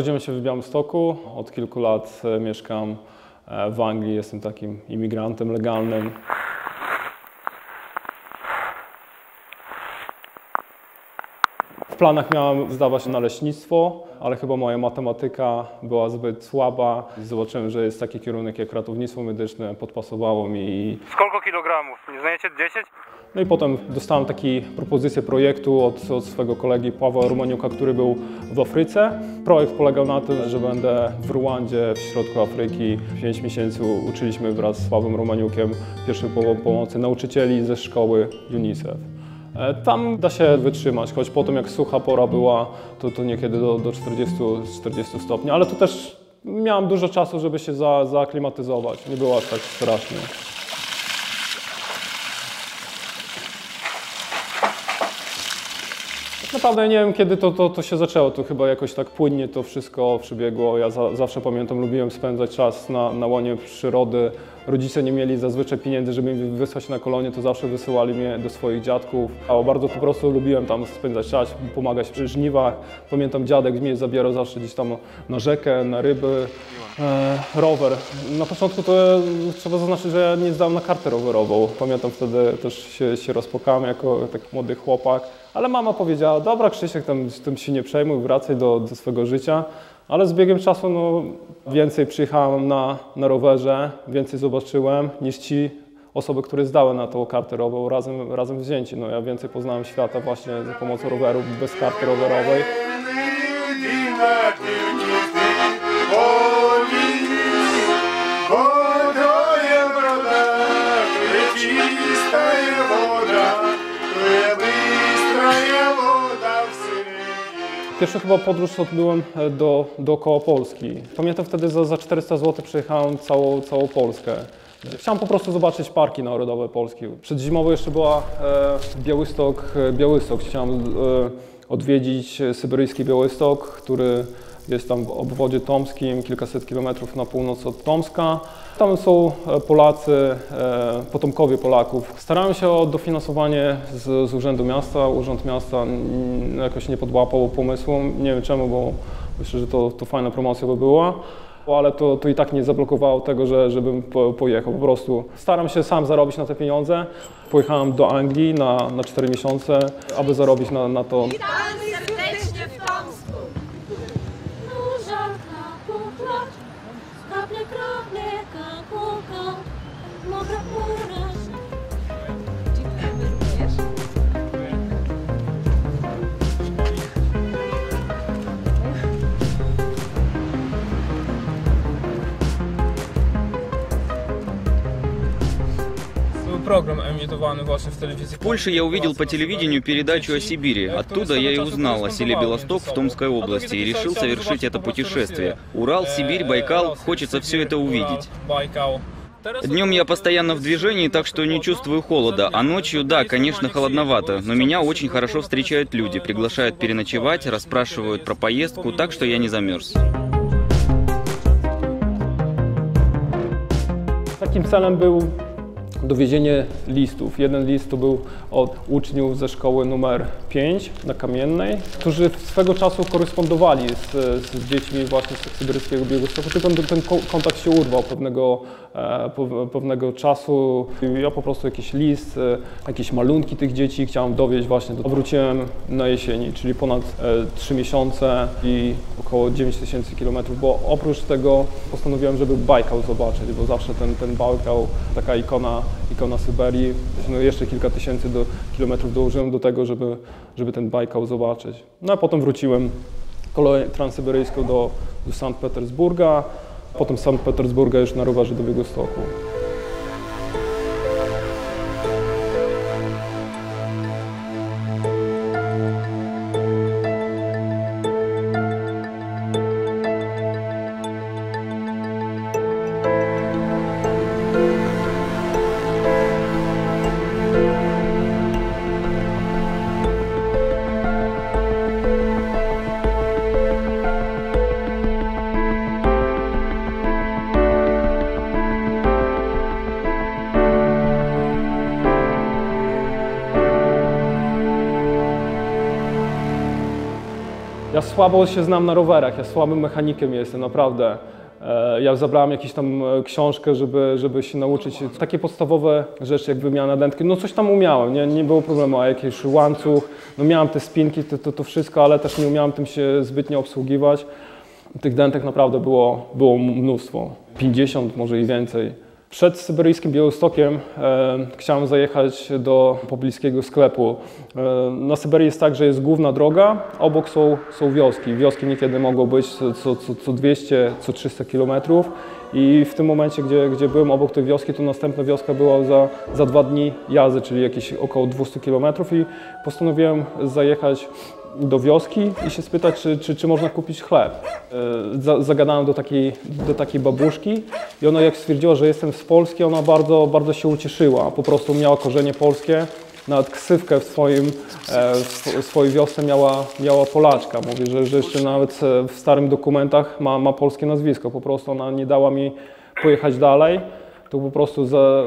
Urodziłem się w Białymstoku, od kilku lat e, mieszkam e, w Anglii, jestem takim imigrantem legalnym. W planach miałem zdawać na leśnictwo, ale chyba moja matematyka była zbyt słaba. Zobaczyłem, że jest taki kierunek jak ratownictwo medyczne, podpasowało mi i... Skolko kilogramów? Nie znajecie 10? No i potem dostałem taką propozycję projektu od, od swojego kolegi Pawła Romaniuka, który był w Afryce. Projekt polegał na tym, że będę w Ruandzie, w środku Afryki. 5 miesięcy uczyliśmy wraz z Pawłem Romaniukiem pierwszej po- pomocy nauczycieli ze szkoły UNICEF. E, Tam da się wytrzymać, choć po tym jak sucha pora była, to, to niekiedy do, do 40-40 stopni, ale to też miałem dużo czasu, żeby się za, zaaklimatyzować. Nie było aż tak strasznie. Naprawdę nie wiem, kiedy to, to, to się zaczęło. To chyba jakoś tak płynnie to wszystko przebiegło. Ja za, zawsze pamiętam, lubiłem spędzać czas na, na łonie przyrody. Rodzice nie mieli zazwyczaj pieniędzy, żeby mi wysłać na kolonie, to zawsze wysyłali mnie do swoich dziadków. A bardzo po prostu lubiłem tam spędzać czas, pomagać przy żniwach. Pamiętam, dziadek mnie zabierał zawsze gdzieś tam na rzekę, na ryby. E, rower. Na początku to trzeba zaznaczyć, że ja nie zdałem na kartę rowerową. Pamiętam wtedy też się, się rozpłakałem jako taki młody chłopak. Ale mama powiedziała, dobra Krzysiek, tam, tym się nie przejmuj, wracaj do, do swojego życia. Ale z biegiem czasu no, więcej przyjechałem na, na rowerze, więcej zobaczyłem niż ci osoby, które zdały na tą kartę rowerową razem, razem wzięci. No, ja więcej poznałem świata właśnie za pomocą roweru bez karty rowerowej. Pierwszą chyba podróż odbyłem e, do, dookoła Polski. Pamiętam wtedy za, za 400 zł przejechałem całą, całą Polskę. Chciałem po prostu zobaczyć parki narodowe Polski. Przedzimowo jeszcze była e, Białystok, e, Białystok. Chciałem e, odwiedzić e, syberyjski Białystok, który jest tam w obwodzie tomskim, kilkaset kilometrów na północ od Tomska. Tam są e, Polacy, e, potomkowie Polaków. Starałem się o dofinansowanie z, z Urzędu Miasta. Urząd Miasta jakoś nie podłapał pomysłu. Nie wiem czemu, bo myślę, że to, to fajna promocja by była. Ale to, to i tak nie zablokowało tego, że, żebym po, pojechał. Po prostu staram się sam zarobić na te pieniądze. Pojechałem do Anglii na, na 4 miesiące, aby zarobić na, na to. В Польше я увидел по телевидению передачу о Сибири. Оттуда я и узнал о селе Белосток в Томской области и решил совершить это путешествие. Урал, Сибирь, Байкал, хочется все это увидеть. Днем я постоянно в движении, так что не чувствую холода, а ночью, да, конечно, холодновато, но меня очень хорошо встречают люди, приглашают переночевать, расспрашивают про поездку, так что я не замерз. Takim celem był dowiezienie listów. Jeden list to był od uczniów ze szkoły numer 5 na Kamiennej, którzy swego czasu korespondowali z, z dziećmi właśnie z syberyjskiego Białegostoku, tylko ten, ten ko- kontakt się urwał pewnego, e, pewnego czasu. Ja po prostu jakiś list, e, jakieś malunki tych dzieci chciałem dowieść właśnie. Wróciłem na jesieni, czyli ponad e, 3 miesiące i około 9 tysięcy kilometrów, bo oprócz tego postanowiłem, żeby Bajkał zobaczyć, bo zawsze ten, ten Bajkał, taka ikona, ikona Syberii, jeszcze kilka tysięcy do, kilometrów dołożyłem do tego, żeby, żeby ten Bajkał zobaczyć. No a potem wróciłem koleją transsyberyjską do, do Sankt Petersburga, potem z Sankt Petersburga już na rowerze do Białegostoku. Słabo się znam na rowerach, ja słabym mechanikiem jestem, naprawdę. E, Ja zabrałem jakąś tam e, książkę, żeby, żeby się nauczyć. Takie podstawowe rzeczy jak wymiana dętki, no coś tam umiałem, nie, nie było problemu, a jakiś łańcuch, no miałem te spinki, to, to, to wszystko, ale też nie umiałem tym się zbytnio obsługiwać. Tych dętek naprawdę było, było mnóstwo, 50 może i więcej. Przed syberyjskim Białostokiem e, chciałem zajechać do pobliskiego sklepu. E, na Syberii jest tak, że jest główna droga, obok są, są wioski. Wioski niekiedy mogą być co, co, co- co 200, co 300 kilometrów i w tym momencie, gdzie, gdzie byłem obok tej wioski, to następna wioska była za, za dwa dni jazdy, czyli jakieś około 200 kilometrów i postanowiłem zajechać do wioski i się spytać, czy, czy, czy można kupić chleb. E, Za, zagadałem do takiej, do takiej babuszki i ona jak stwierdziła, że jestem z Polski, ona bardzo, bardzo się ucieszyła. Po prostu miała korzenie polskie, nawet ksywkę w, swoim, e, w sw- swojej wiosce miała, miała Polaczka. Mówi, że, że jeszcze nawet e, w starych dokumentach ma, ma polskie nazwisko. Po prostu ona nie dała mi pojechać dalej to po prostu za,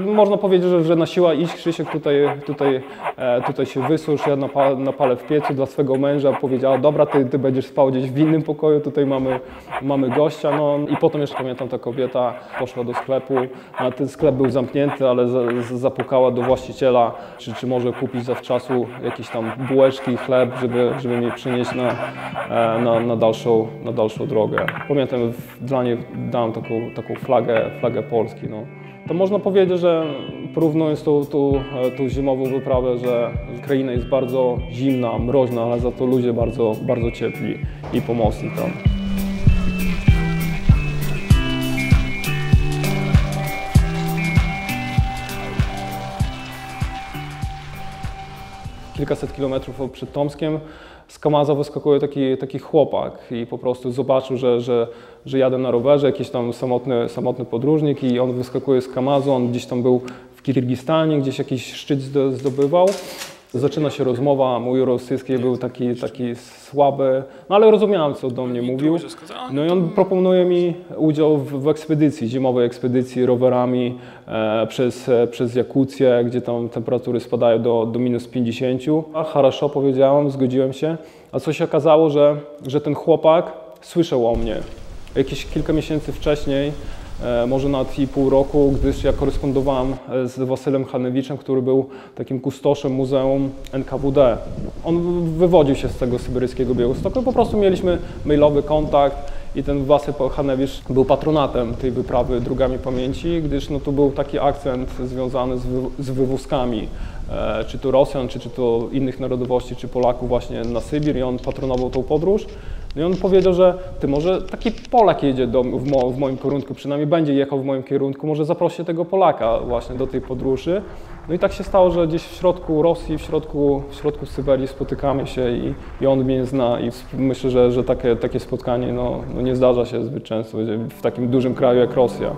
można powiedzieć, że, że na siła iść Krzysiek tutaj, tutaj, e, tutaj się wysusz, ja napa, napalę w piecu dla swego męża, powiedziała dobra, ty, ty będziesz spał gdzieś w innym pokoju, tutaj mamy, mamy gościa, no i potem jeszcze pamiętam ta kobieta poszła do sklepu, ten sklep był zamknięty, ale zapukała do właściciela, czy, czy może kupić zawczasu jakieś tam bułeczki, chleb, żeby, żeby mi przynieść na, e, na, na, dalszą, na dalszą drogę. Pamiętam, dla niej dałem taką, taką flagę, flagę Polski. No. To można powiedzieć, że porównując tą, tą, e, tą zimową wyprawę, że kraina jest bardzo zimna, mroźna, ale za to ludzie bardzo, bardzo ciepli i pomocni tam. kilkaset kilometrów przed Tomskiem z Kamaza wyskakuje taki, taki chłopak i po prostu zobaczył, że, że, że jadę na rowerze, jakiś tam samotny, samotny podróżnik i on wyskakuje z Kamazu, on gdzieś tam był w Kirgistanie, gdzieś jakiś szczyt zdo- zdobywał. Zaczyna się rozmowa, mój rosyjski był taki, taki słaby, no ale rozumiałem, co do mnie mówił. No i on proponuje mi udział w, w ekspedycji, zimowej ekspedycji rowerami e, przez, e, przez Jakucję, gdzie tam temperatury spadają do, do minus 50. A хорошо, powiedziałem, zgodziłem się. A co się okazało, że, że ten chłopak słyszał o mnie. Jakieś kilka miesięcy wcześniej, e, może nawet i pół roku, gdyż ja korespondowałem e, z Wasylem Hanewiczem, który był takim kustoszem Muzeum NKWD. On wywodził się z tego syberyjskiego Białegostoku i po prostu mieliśmy mailowy kontakt i ten Wasyl Hanewicz był patronatem tej wyprawy Drugami Pamięci, gdyż no, tu był taki akcent związany z, wy, z wywózkami, e, czy to Rosjan, czy, czy to innych narodowości, czy Polaków właśnie na Sybir i on patronował tą podróż. No i on powiedział, że ty może taki Polak jedzie do, w, mo, w moim kierunku, przynajmniej będzie jechał w moim kierunku, może zaprosi tego Polaka właśnie do tej podróży. No i tak się stało, że gdzieś w środku Rosji, w środku, w środku Syberii spotykamy się i, i on mnie zna i myślę, że, że takie, takie spotkanie no, no nie zdarza się zbyt często w takim dużym kraju jak Rosja.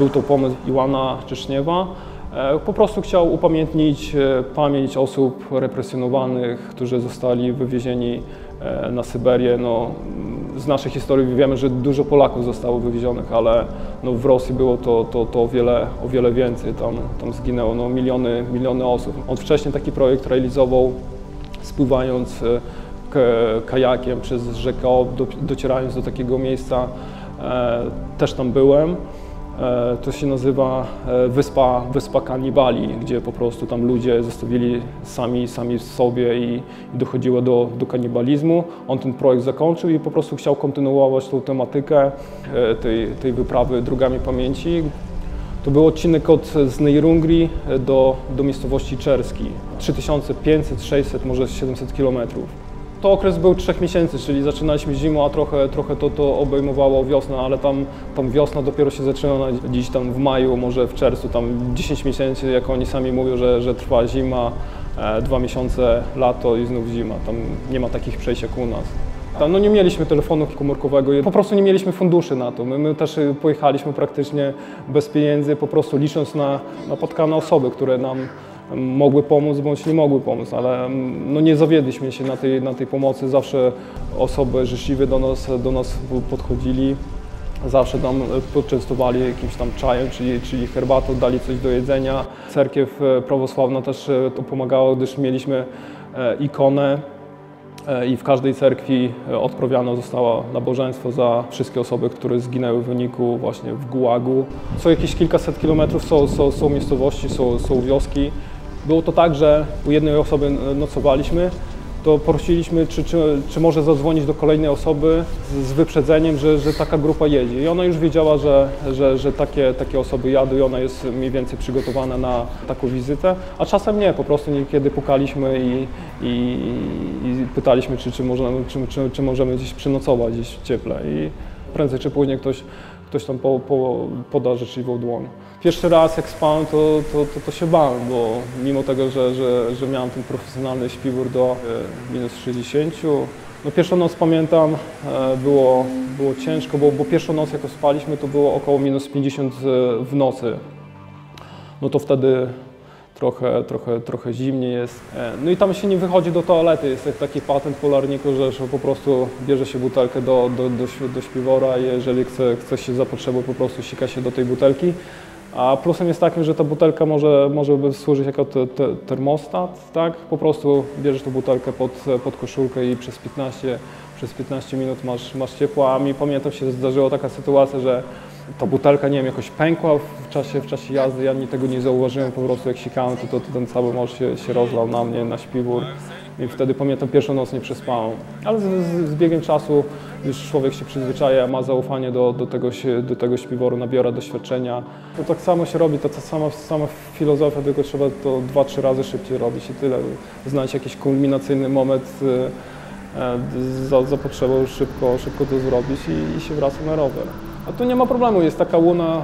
Był to pomysł Iwana Czeszniewa. E, Po prostu chciał upamiętnić e, pamięć osób represjonowanych, którzy zostali wywiezieni e, na Syberię. No, z naszej historii wiemy, że dużo Polaków zostało wywiezionych, ale no, w Rosji było to, to, to o, wiele, o wiele więcej. Tam, tam zginęło no, miliony, miliony osób. On wcześniej taki projekt realizował, spływając kajakiem przez rzekę docierając do takiego miejsca. Też tam byłem. E, To się nazywa e, Wyspa, Wyspa Kanibali, gdzie po prostu tam ludzie zostawili sami, sami sobie i, dochodziło do, do kanibalizmu. On ten projekt zakończył i po prostu chciał kontynuować tą tematykę e, tej, tej wyprawy Drugami Pamięci. To był odcinek od z Neirungri do, do miejscowości Czerski. 3500, 600, może 700 kilometrów. To okres był trzech miesięcy, czyli zaczynaliśmy zimą, a trochę, trochę to, to obejmowało wiosnę, ale tam, tam wiosna dopiero się zaczyna dziś tam w maju, może w czerwcu, tam 10 miesięcy, jak oni sami mówią, że, że trwa zima, e, dwa miesiące lato i znów zima. Tam nie ma takich przejść jak u nas. No nie mieliśmy telefonu komórkowego, po prostu nie mieliśmy funduszy na to. My, my też y, pojechaliśmy praktycznie bez pieniędzy, po prostu licząc na napotkane osoby, które nam mogły pomóc bądź nie mogły pomóc, ale mm, no nie zawiedliśmy się na tej, na tej pomocy. Zawsze osoby życzliwe do nas, do nas podchodzili. Zawsze nam e, poczęstowali jakimś tam czajem, czyli, czyli herbatą, dali coś do jedzenia. Cerkiew e, prawosławna też e, to pomagała, gdyż mieliśmy ikonę i w każdej cerkwi odprawiano zostało nabożeństwo za wszystkie osoby, które zginęły w wyniku właśnie w Gułagu. Co jakieś kilkaset kilometrów są, są, są miejscowości, są, są wioski. Było to tak, że u jednej osoby e, nocowaliśmy, to prosiliśmy, czy, czy, czy może zadzwonić do kolejnej osoby z, z wyprzedzeniem, że, że taka grupa jedzie. I ona już wiedziała, że, że, że takie, takie osoby jadą i ona jest mniej więcej przygotowana na taką wizytę, a czasem nie, po prostu niekiedy pukaliśmy i, i, i pytaliśmy, czy, czy, możemy, czy, czy, czy możemy gdzieś przenocować gdzieś w cieple. I prędzej czy później ktoś, ktoś tam po, po, poda życzliwą dłoń. Pierwszy raz jak spałem, to, to, to, to się bałem, bo mimo tego, że, że, że miałem ten profesjonalny śpiwór do e, minus 60, no pierwszą noc pamiętam, e, było, było ciężko, bo, bo pierwszą noc jak spaliśmy, to było około minus 50 w nocy. No to wtedy trochę, trochę, trochę zimniej jest. E, No i tam się nie wychodzi do toalety. Jest taki patent polarniku, że, po prostu bierze się butelkę do, do, do, do śpiwora i jeżeli chce, chce się za potrzebą, po prostu sika się do tej butelki. A plusem jest takim, że ta butelka może, może służyć jako te, te, termostat, tak? Po prostu bierzesz tą butelkę pod, pod koszulkę i przez 15, przez 15 minut masz, masz ciepło. A mi pamiętam się zdarzyła taka sytuacja, że ta butelka, nie wiem, jakoś pękła w czasie, w czasie jazdy, ja ni tego nie zauważyłem, po prostu jak sikałem, to, to, to ten cały morz się, się rozlał na mnie, na śpiwór i wtedy pamiętam pierwszą noc nie przespałem. Ale z, z, z biegiem czasu już człowiek się przyzwyczaja, ma zaufanie do, do, tego, do tego śpiworu, nabiera doświadczenia. To tak samo się robi, to ta sama, sama filozofia, tylko trzeba to dwa, trzy razy szybciej robić i tyle. Znaleźć jakiś kulminacyjny moment e, e, za, za potrzebą szybko, szybko to zrobić i, i się wraca na rower. A tu nie ma problemu, jest taka łuna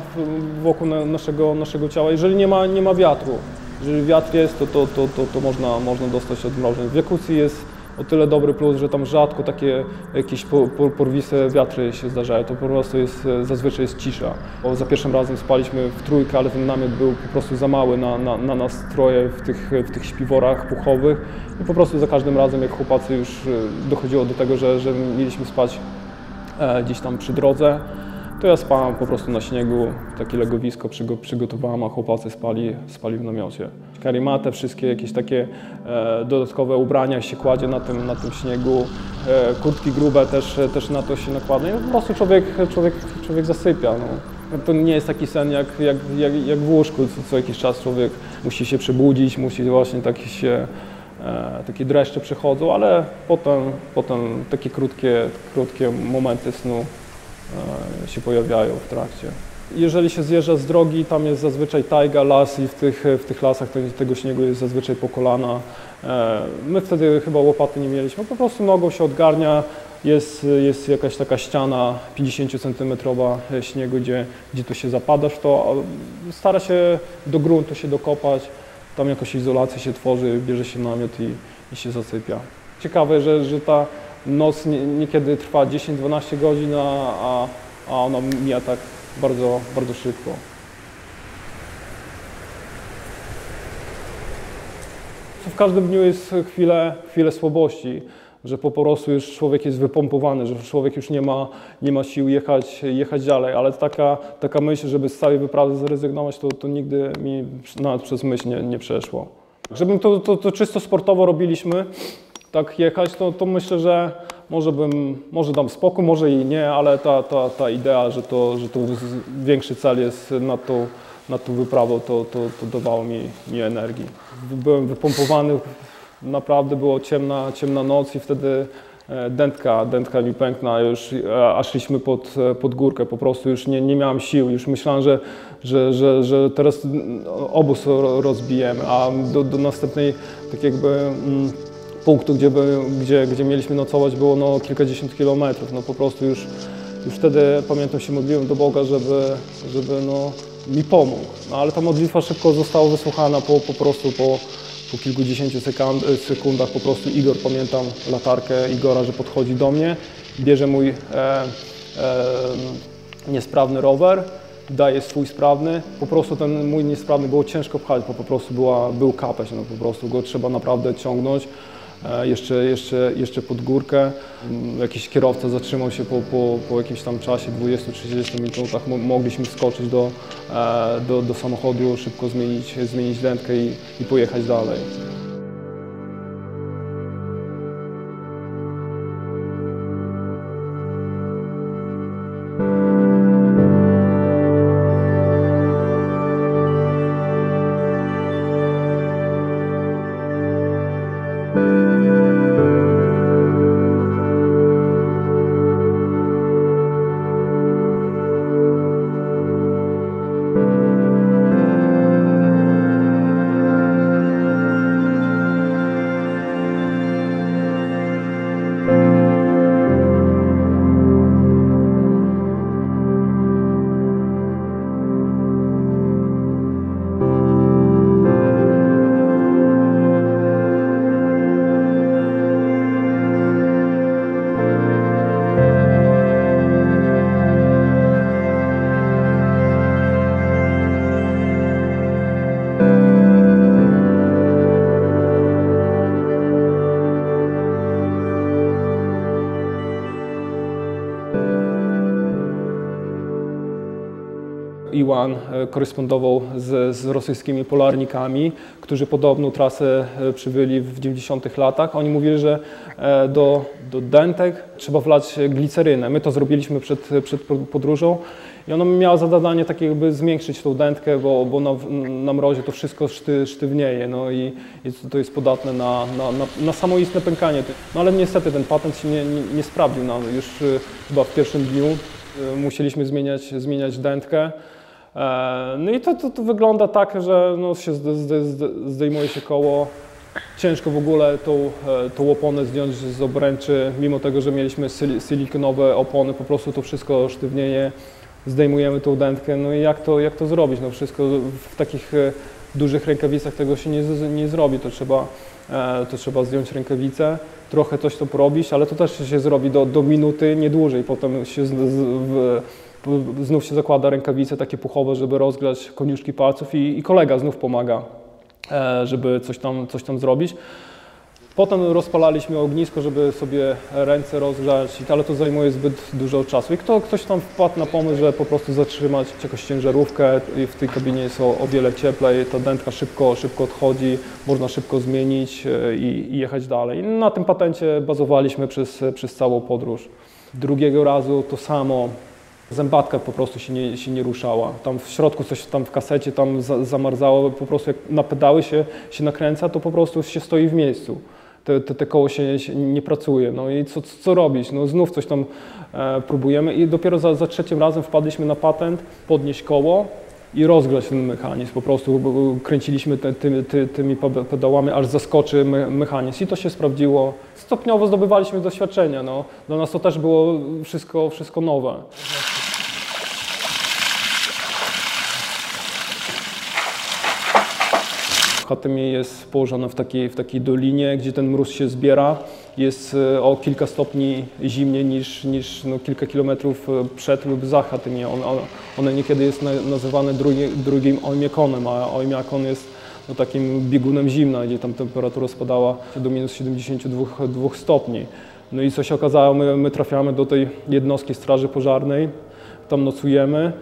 wokół na, naszego, naszego ciała, jeżeli nie ma, nie ma wiatru. Jeżeli wiatr jest, to, to, to, to, można, można dostać odmrożeń. W Jakucji jest o tyle dobry plus, że tam rzadko takie jakieś po- po- porwiste wiatry się zdarzają. To po prostu jest, zazwyczaj jest cisza. Bo za pierwszym razem spaliśmy w trójkę, ale ten namiot był po prostu za mały na, na, na nas troje w tych, w tych śpiworach puchowych. I po prostu za każdym razem, jak chłopacy już e, dochodziło do tego, że, że mieliśmy spać e, gdzieś tam przy drodze, to ja spałem po prostu na śniegu, takie legowisko przygo- przygotowałem, a chłopacy spali, spali w namiocie. Karimatę, wszystkie jakieś takie e, dodatkowe ubrania się kładzie na tym, na tym śniegu, e, kurtki grube też, też na to się nakłada i po prostu człowiek, człowiek, człowiek zasypia. No. To nie jest taki sen jak, jak, jak, jak w łóżku, co, co jakiś czas człowiek musi się przebudzić, musi właśnie tak się e, takie dreszcze przychodzą, ale potem, potem takie krótkie, krótkie momenty snu się pojawiają w trakcie. Jeżeli się zjeżdża z drogi, tam jest zazwyczaj tajga, las i w tych, w tych lasach te- tego śniegu jest zazwyczaj po kolana. E, My wtedy chyba łopaty nie mieliśmy, po prostu nogą się odgarnia, jest, jest jakaś taka ściana 50 centymetrowa śniegu, gdzie, gdzie tu się zapadasz to, stara się do gruntu się dokopać, tam jakoś izolację się tworzy, bierze się namiot i, i się zasypia. Ciekawe, że, że ta noc nie, niekiedy trwa 10-12 godzin, a, a, ona mija tak bardzo, bardzo szybko. W każdym dniu jest chwilę, chwilę słabości, że po prostu już człowiek jest wypompowany, że człowiek już nie ma, nie ma sił jechać, jechać dalej, ale taka, taka myśl, żeby z całej wyprawy zrezygnować, to, to nigdy mi nawet przez myśl nie, nie przeszło. Żebym to, to, to czysto sportowo robiliśmy, tak jechać, to, to myślę, że może bym, może dam spokój, może i nie, ale ta, ta, ta idea, że to, że to większy cel jest nad tą, nad tą wyprawą, to, to, to dawało mi, mi energii. Byłem wypompowany, naprawdę było ciemna, ciemna noc i wtedy e, dętka, dętka mi pękna już, a szliśmy pod, pod górkę, po prostu już nie, nie miałem sił, już myślałem, że, że, że, że teraz obóz ro- rozbijemy, a do, do następnej tak jakby mm, punktu, gdzie, by, gdzie, gdzie mieliśmy nocować, było no, kilkadziesiąt kilometrów. No, po prostu już, już wtedy, pamiętam, się modliłem do Boga, żeby, żeby no, mi pomógł. No, ale ta modlitwa szybko została wysłuchana po, po prostu po, po kilkudziesięciu sekund, sekundach. Po prostu Igor, pamiętam latarkę Igora, że podchodzi do mnie, bierze mój e, e, niesprawny rower, daje swój sprawny. Po prostu ten mój niesprawny było ciężko pchać, bo po prostu była, był kapeć, no po prostu go trzeba naprawdę ciągnąć. Jeszcze, jeszcze, jeszcze pod górkę. Mm, Jakiś kierowca zatrzymał się po, po, po jakimś tam czasie, 20-30 minutach. Mo- Mogliśmy skoczyć do, e, do, do samochodu, szybko zmienić, zmienić dętkę i, i pojechać dalej. Iwan e, korespondował z, z rosyjskimi polarnikami, którzy podobną trasę e, przybyli w 90 latach. Oni mówili, że e, do, do dentek trzeba wlać glicerynę. My to zrobiliśmy przed, przed podróżą i ona miała za zadanie takie jakby zwiększyć tą dętkę, bo, bo na, na mrozie to wszystko szty, sztywnieje no i, i to jest podatne na, na, na, na samoistne pękanie. No ale niestety ten patent się nie, nie, nie sprawdził. No, już chyba w pierwszym dniu musieliśmy zmieniać, zmieniać dętkę. E, No i to, to, to wygląda tak, że no się zde, zde, zde, zdejmuje się koło. Ciężko w ogóle tą, e, tą oponę zdjąć z obręczy, mimo tego, że mieliśmy sil- silikonowe opony, po prostu to wszystko sztywnieje, zdejmujemy tą dętkę. No i jak to, jak to zrobić? No wszystko w takich e, dużych rękawicach tego się nie, nie zrobi, to trzeba, to trzeba zdjąć rękawicę, trochę coś to porobić, ale to też się zrobi do, do minuty, nie dłużej, potem się z, z, w, znów się zakłada rękawice takie puchowe, żeby rozgrzać koniuszki palców i, i kolega znów pomaga, e, żeby coś tam, coś tam zrobić. Potem rozpalaliśmy ognisko, żeby sobie ręce rozgrzać, ale to zajmuje zbyt dużo czasu. I kto, ktoś tam wpadł na pomysł, że po prostu zatrzymać jakąś ciężarówkę i w tej kabinie jest o, o wiele cieplej, ta dętka szybko, szybko odchodzi, można szybko zmienić e, i, i jechać dalej. Na tym patencie bazowaliśmy przez, przez całą podróż. Drugiego razu to samo, Zębatka po prostu się nie, się nie ruszała. Tam w środku coś tam w kasecie tam za, zamarzało, po prostu jak na pedały się, się nakręca, to po prostu się stoi w miejscu. Te, te, te koło się, się nie pracuje. No i co, co robić? No znów coś tam e, próbujemy i dopiero za, za trzecim razem wpadliśmy na patent podnieść koło i rozgrać ten mechanizm. Po prostu kręciliśmy te, ty, ty, tymi pe- pedałami, aż zaskoczy me, mechanizm i to się sprawdziło. Stopniowo zdobywaliśmy doświadczenia. No. Dla nas to też było wszystko, wszystko nowe. Chatemi jest położona w takiej, w takiej dolinie, gdzie ten mróz się zbiera. Jest e, o kilka stopni zimniej niż, niż no, kilka kilometrów e, przed lub za Chatemi. On, on, one niekiedy jest na, nazywane drugi, drugim Oymyakonem, a Oymyakon jest no, takim biegunem zimna, gdzie tam temperatura spadała do minus 72 dwóch stopni. No i co się okazało, my, my trafiamy do tej jednostki straży pożarnej, tam nocujemy.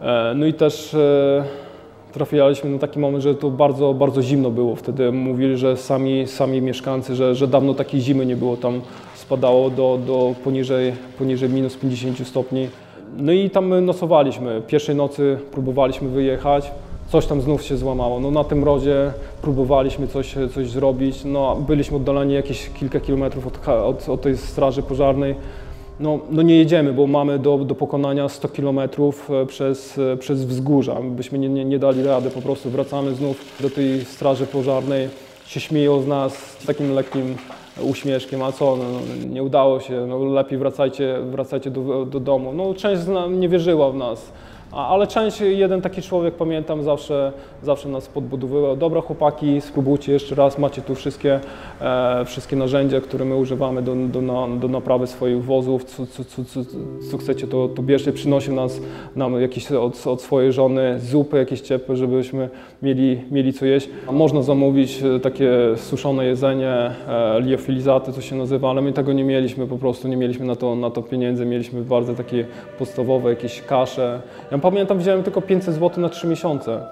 E, No i też trafialiśmy na taki moment, że to bardzo, bardzo zimno było. Wtedy mówili, że sami, sami mieszkańcy, że, że dawno takiej zimy nie było. Tam spadało do, do poniżej, poniżej minus 50 stopni. No i tam my nocowaliśmy. Pierwszej nocy próbowaliśmy wyjechać. Coś tam znów się złamało. No na tym mrozie próbowaliśmy coś, coś zrobić. No, byliśmy oddaleni jakieś kilka kilometrów od, od, od tej straży pożarnej. No, no nie jedziemy, bo mamy do, do pokonania 100 kilometrów e, przez, e, przez wzgórza. Byśmy nie, nie, nie dali rady, po prostu wracamy znów do tej straży pożarnej. Się śmieją z nas z takim lekkim uśmieszkiem, a co, no, no, nie udało się, no, lepiej wracajcie, wracajcie do, do domu. No, część nie wierzyła w nas. Ale część, jeden taki człowiek, pamiętam, zawsze, zawsze nas podbudowywał. Dobra chłopaki, spróbujcie jeszcze raz, macie tu wszystkie, e, wszystkie narzędzia, które my używamy do, do, na, do naprawy swoich wozów, co, co, co, co, co chcecie, to, to bierzcie. Przynosił nas, nam jakieś od, od swojej żony zupy jakieś ciepłe, żebyśmy mieli, mieli co jeść. Można zamówić e, takie suszone jedzenie, e, liofilizaty, co się nazywa, ale my tego nie mieliśmy, po prostu nie mieliśmy na to, na to pieniędzy, mieliśmy bardzo takie podstawowe jakieś kasze. Ja pamiętam, wziąłem tylko 500 zł na 3 miesiące,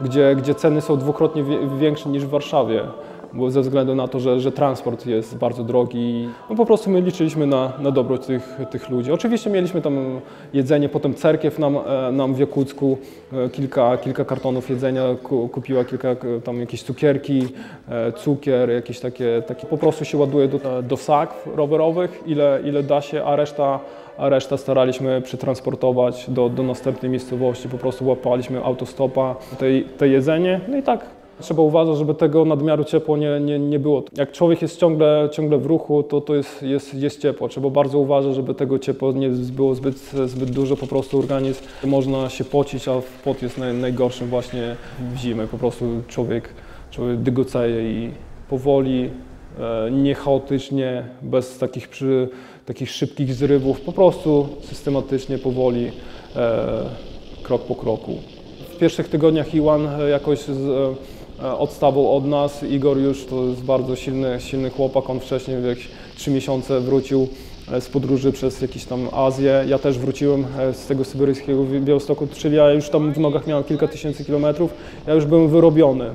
gdzie, gdzie ceny są dwukrotnie większe niż w Warszawie. Bo ze względu na to, że, że transport jest bardzo drogi, no po prostu my liczyliśmy na, na dobro tych, tych ludzi. Oczywiście mieliśmy tam jedzenie, potem cerkiew nam, e, nam w Jakucku e, kilka, kilka kartonów jedzenia ku, kupiła, kilka e, tam jakieś cukierki, cukier, jakieś takie, takie po prostu się ładuje do, do sakw rowerowych, ile, ile da się, a reszta, a reszta staraliśmy przetransportować do, do następnej miejscowości. Po prostu łapaliśmy autostopa, te, te jedzenie, no i tak Trzeba uważać, żeby tego nadmiaru ciepło nie, nie, nie było. Jak człowiek jest ciągle, ciągle w ruchu, to, to jest, jest, jest ciepło. Trzeba bardzo uważać, żeby tego ciepła nie było zbyt, zbyt dużo. Po prostu organizm można się pocić, a pot jest naj, najgorszym właśnie w zimę. Po prostu człowiek, człowiek dygoceje i powoli, e, nie chaotycznie, bez takich, przy, takich szybkich zrywów, po prostu systematycznie, powoli, e, krok po kroku. W pierwszych tygodniach Iwan e, jakoś z, e, odstawał od nas. Igor już to jest bardzo silny, silny chłopak. On wcześniej w jakieś trzy miesiące wrócił z podróży przez jakieś tam Azję. Ja też wróciłem z tego syberyjskiego Białegostoku, czyli ja już tam w nogach miałem kilka tysięcy kilometrów. Ja już byłem wyrobiony.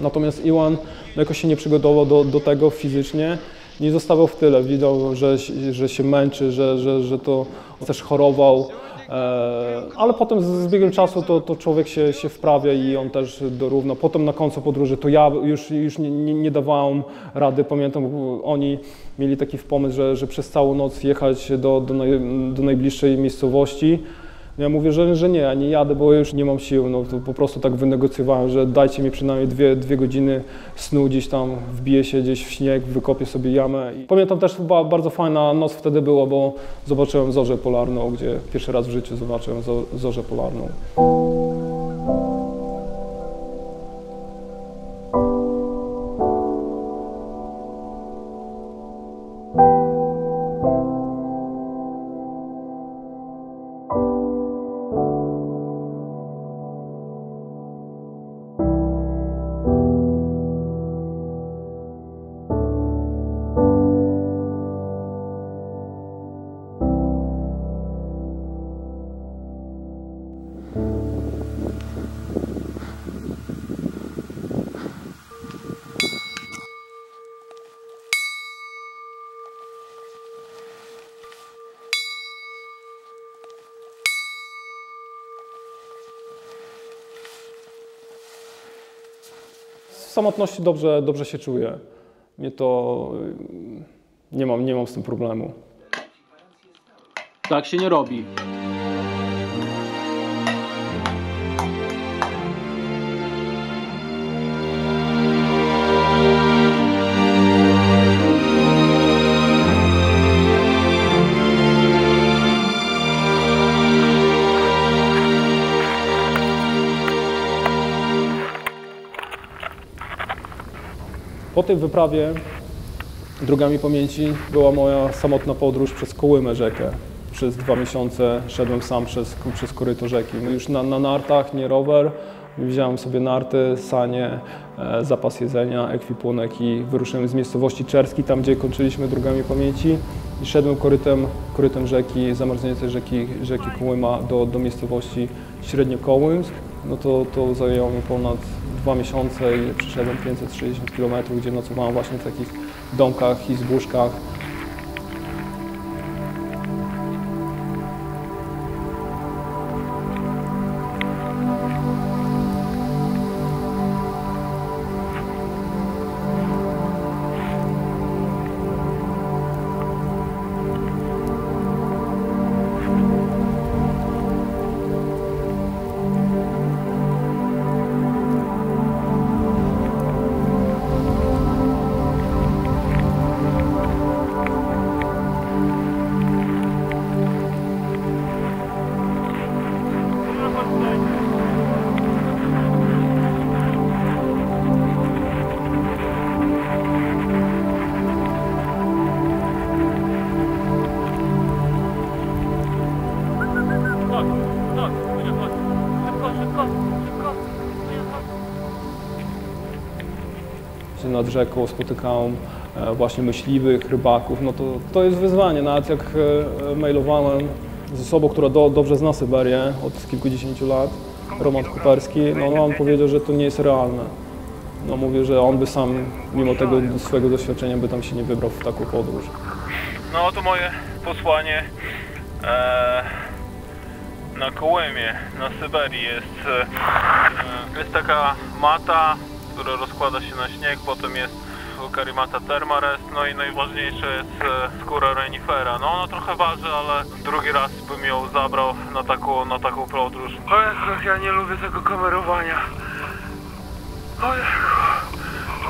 Natomiast Iwan jakoś się nie przygotował do, do tego fizycznie. Nie zostawał w tyle. Widział, że, że się męczy, że, że, że to też chorował. E, Ale potem z- biegiem czasu to, to człowiek się, się wprawia i on też dorówna. Potem na końcu podróży to ja już, już nie, nie, nie dawałem rady. Pamiętam, oni mieli taki pomysł, że, że przez całą noc jechać do, do, naj, do najbliższej miejscowości. Ja mówię, że, że nie, ja nie jadę, bo już nie mam sił. No, to po prostu tak wynegocjowałem, że dajcie mi przynajmniej dwie, dwie godziny snu gdzieś tam, wbiję się gdzieś w śnieg, wykopię sobie jamę. I pamiętam też chyba bardzo fajna noc wtedy była, bo zobaczyłem zorzę polarną, gdzie pierwszy raz w życiu zobaczyłem zo- zorzę polarną. Samotności dobrze, dobrze się czuję. Mnie to... y, Nie mam, nie mam z tym problemu. Tak się nie robi. Tej wyprawie drogami pamięci była moja samotna podróż przez Kołymę rzekę. Przez dwa miesiące szedłem sam przez, przez koryto rzeki. No już na, na nartach, nie rower. Wziąłem sobie narty, sanie, e, zapas jedzenia, ekwipunek i wyruszyłem z miejscowości Czerski, tam gdzie kończyliśmy drogami pamięci i szedłem korytem, korytem rzeki, zamarzniętej rzeki, rzeki Kołyma do, do miejscowości Średniokołymsk. No to, to zajęło mi ponad dwa miesiące i przeszedłem 560 km, gdzie nocowałem właśnie w takich domkach i zbóżkach. Rzeką spotykałem e, właśnie myśliwych, rybaków, no to, to jest wyzwanie. Nawet jak e, mailowałem z osobą, która do, dobrze zna Syberię od kilkudziesięciu lat, Roman Kuperski, no, no on powiedział, że to nie jest realne. No mówię, że on by sam, mimo tego swojego doświadczenia, by tam się nie wybrał w taką podróż. No oto moje posłanie e, na Kołymie, na Syberii jest, e, jest taka mata, która rozkłada się na śnieg, potem jest karimata thermarest, no i najważniejsze jest e, skóra renifera. No ona trochę waży, ale drugi raz bym ją zabrał na taką, na taką podróż. O Jezu, jak ja nie lubię tego kamerowania. O Jezu,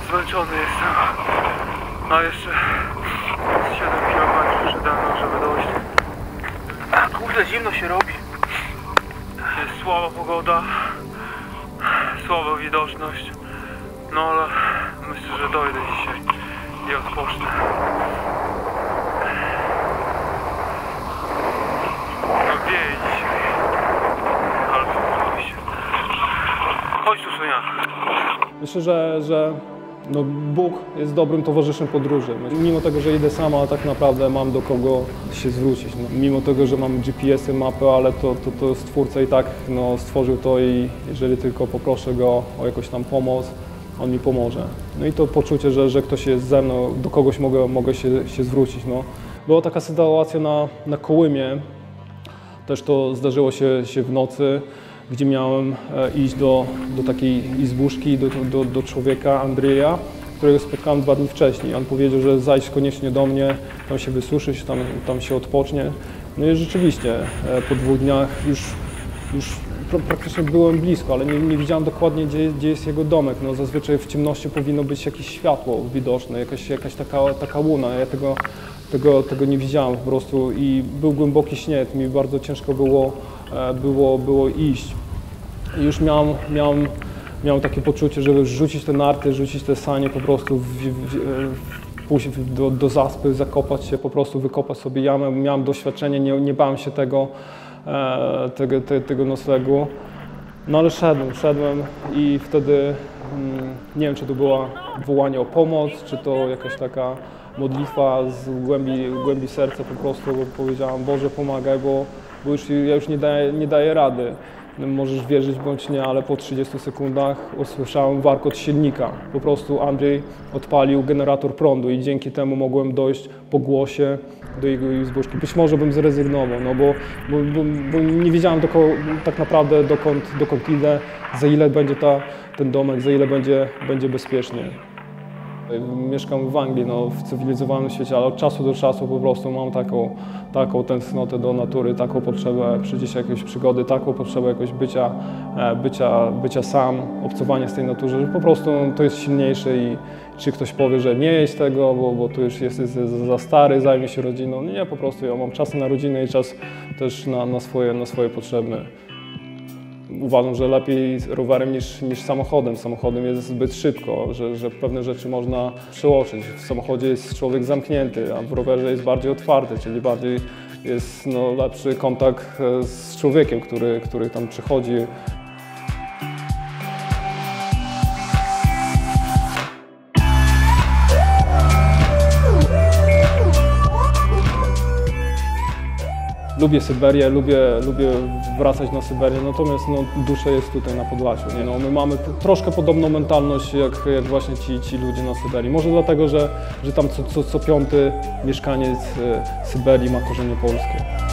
zmęczony jestem. No jeszcze 7 km przede mną, żeby dojść. Kurde, zimno się robi. Jest słaba pogoda, słaba widoczność. No ale myślę, że dojdę dzisiaj i odpocznę. No wieje dzisiaj, ale podoba się. Chodź tu, Sonia. Myślę, że, że no Bóg jest dobrym towarzyszem podróży. Mimo tego, że idę sama, tak naprawdę mam do kogo się zwrócić. No, mimo tego, że mam GPS-y, mapy, ale to, to, to Stwórca i tak no, stworzył to i jeżeli tylko poproszę Go o jakąś tam pomoc, On mi pomoże. No i to poczucie, że, że ktoś jest ze mną, do kogoś mogę, mogę się, się zwrócić. No. Była taka sytuacja na, na Kołymie, też to zdarzyło się, się w nocy, gdzie miałem e, iść do, do takiej izbuszki, do, do, do człowieka, Andrzeja, którego spotkałem dwa dni wcześniej. On powiedział, że zajdź koniecznie do mnie, tam się wysuszyć, tam, tam się odpocznie. No i rzeczywiście e, po dwóch dniach już, już praktycznie byłem blisko, ale nie, nie widziałem dokładnie, gdzie, gdzie jest jego domek. No, zazwyczaj w ciemności powinno być jakieś światło widoczne, jakaś, jakaś taka, taka łuna. Ja tego, tego, tego nie widziałem po prostu i był głęboki śnieg, mi bardzo ciężko było, e, było, było iść. I już miałem, miałem, miałem takie poczucie, żeby rzucić te narty, rzucić te sanie, po prostu w, w, w, pójść do, do zaspy, zakopać się, po prostu wykopać sobie jamę. Miałem doświadczenie, nie, nie bałem się tego, tego, te, tego noclegu. No ale szedłem, szedłem i wtedy mm, nie wiem, czy to było wołanie o pomoc, czy to jakaś taka modlitwa z głębi, głębi serca po prostu, bo powiedziałam Boże pomagaj, bo, bo już, ja już nie daję, nie daję rady. Możesz wierzyć bądź nie, ale po 30 sekundach usłyszałem warkot silnika. Po prostu Andrzej odpalił generator prądu i dzięki temu mogłem dojść po głosie do jego izbuszki. Być może bym zrezygnował, no bo, bo, bo, bo nie wiedziałem doko, tak naprawdę dokąd, dokąd idę, za ile będzie ta, ten domek, za ile będzie, będzie bezpiecznie. Mieszkam w Anglii, no, w cywilizowanym świecie, ale od czasu do czasu po prostu mam taką, taką tęsknotę do natury, taką potrzebę przeżycia jakiejś przygody, taką potrzebę jakoś bycia, e, bycia, bycia sam, obcowania z tej naturze, że po prostu to jest silniejsze i czy ktoś powie, że nie jest tego, bo, bo tu już jesteś za stary, zajmie się rodziną. Nie, po prostu ja mam czas na rodzinę i czas też na, na, swoje, na swoje potrzeby. Uważam, że lepiej rowerem niż, niż samochodem. Samochodem jest zbyt szybko, że, że pewne rzeczy można przełożyć. W samochodzie jest człowiek zamknięty, a w rowerze jest bardziej otwarty, czyli bardziej jest no, lepszy kontakt e, z człowiekiem, który, który tam przychodzi. Lubię Syberię, lubię, lubię wracać na Syberię, natomiast no, dusza jest tutaj na Podlasiu. Nie? No, my mamy troszkę podobną mentalność jak, jak właśnie ci, ci ludzie na Syberii. Może dlatego, że, że tam co, co, co piąty mieszkaniec e, Syberii ma korzenie polskie.